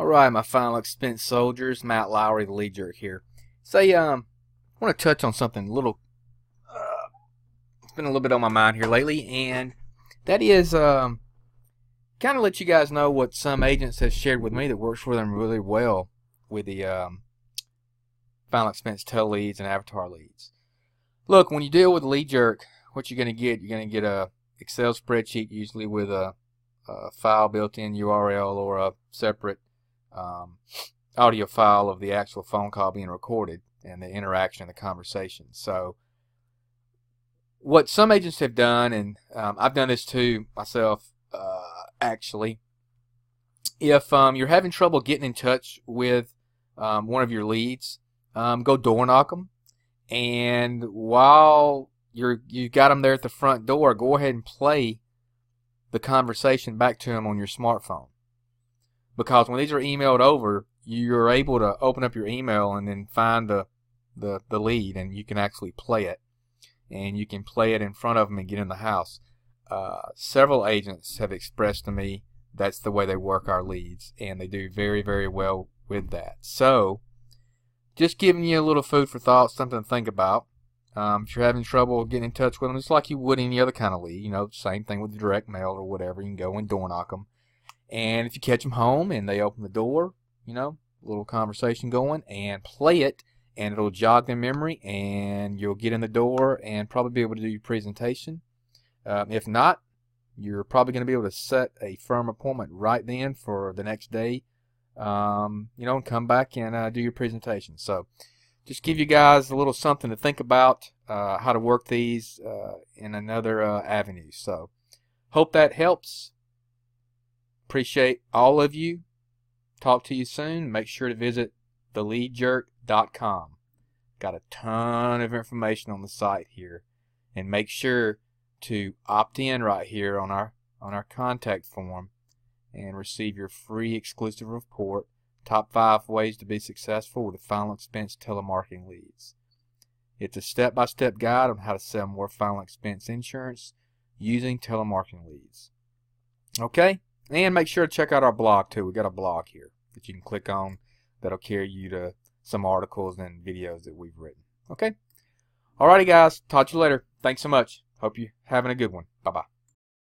All right, my final expense soldiers, Matt Lowery, the lead jerk here. Say, um, I want to touch on something a little. Uh, it's been a little bit on my mind here lately, and that is, um, kind of let you guys know what some agents have shared with me that works for them really well with the um, final expense tell leads and avatar leads. Look, when you deal with lead jerk, what you're going to get, you're going to get a Excel spreadsheet usually with a, a file built-in URL or a separate um, audio file of the actual phone call being recorded and the interaction and the conversation. So what some agents have done, and um, I've done this too myself, uh, actually, if um, you're having trouble getting in touch with um, one of your leads, um, go door knock them. And while you're you got them there at the front door, go ahead and play the conversation back to them on your smartphone because when these are emailed over, you're able to open up your email and then find the, the, the lead and you can actually play it. And you can play it in front of them and get in the house. Uh, several agents have expressed to me that's the way they work our leads, and they do very, very well with that. So, just giving you a little food for thought, something to think about. Um, if you're having trouble getting in touch with them, it's like you would any other kind of lead, you know, same thing with the direct mail or whatever, you can go and door knock them. And if you catch them home and they open the door, you know, little conversation going and play it and it'll jog their memory and you'll get in the door and probably be able to do your presentation. Um, if not, you're probably going to be able to set a firm appointment right then for the next day, um, you know, and come back and uh, do your presentation. So just give you guys a little something to think about uh, how to work these uh, in another uh, avenue. So hope that helps. Appreciate all of you. Talk to you soon. Make sure to visit theleadjerk.com. Got a ton of information on the site here. And make sure to opt in right here on our on our contact form and receive your free exclusive report Top 5 Ways to Be Successful with Final Expense Telemarketing Leads. It's a step by step guide on how to sell more final expense insurance using telemarketing leads. Okay? And make sure to check out our blog too. We got a blog here that you can click on that'll carry you to some articles and videos that we've written. Okay? Alrighty, guys. Talk to you later. Thanks so much. Hope you're having a good one. Bye bye.